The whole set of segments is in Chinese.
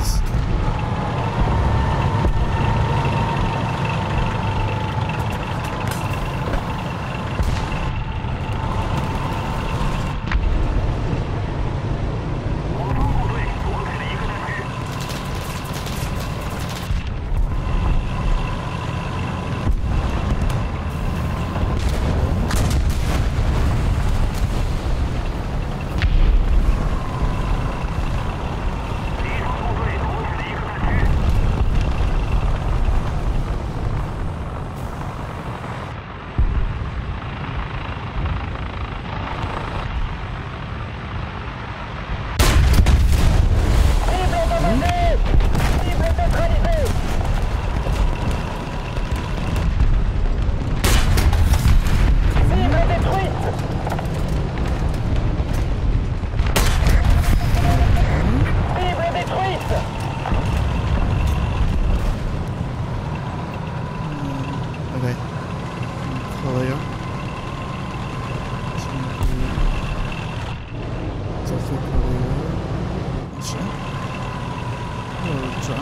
is. 什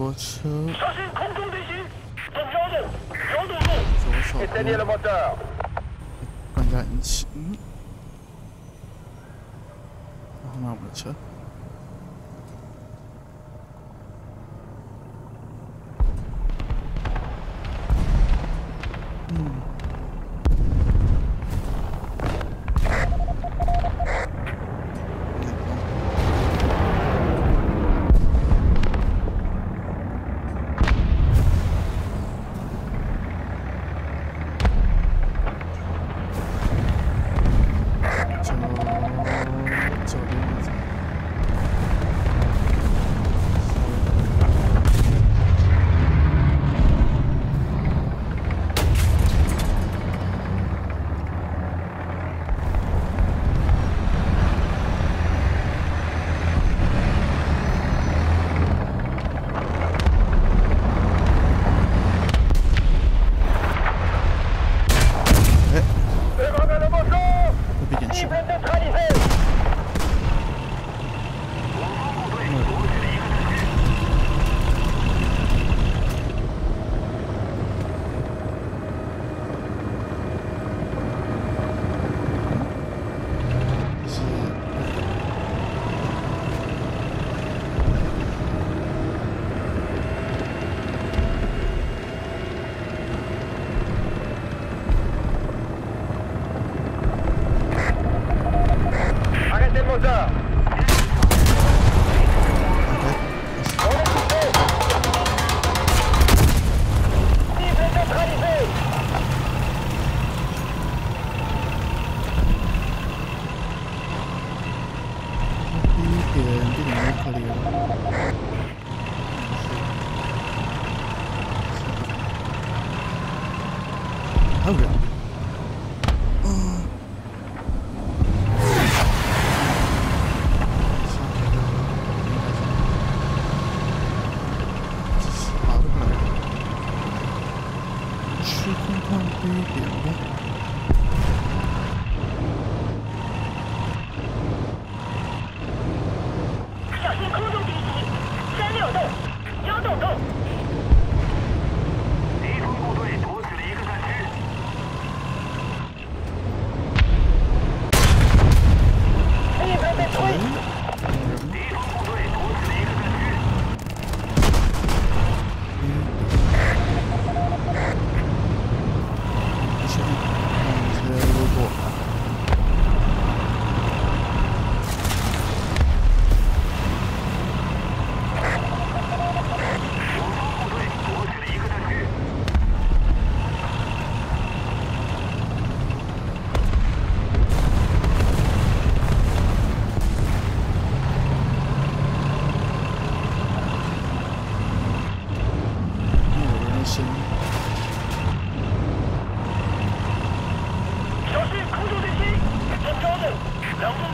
火车小心空中飞行幺六幺我们的车 so it means.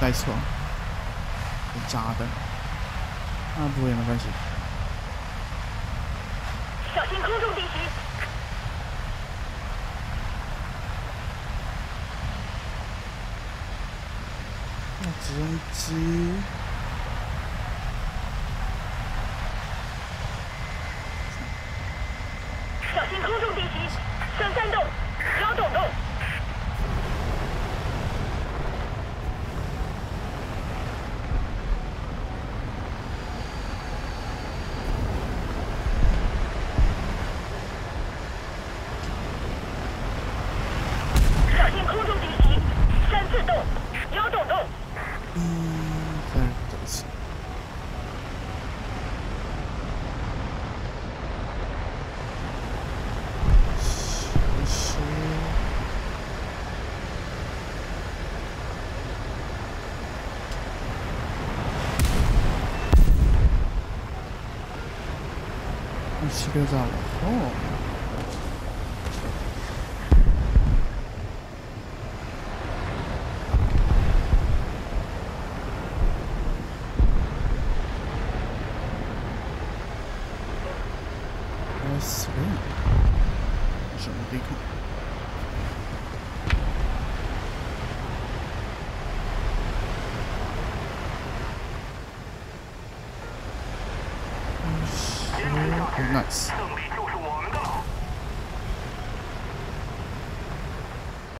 带错，扎的。那不会没关系。小心空中地形。直升机。です。よし。後ろ。nice.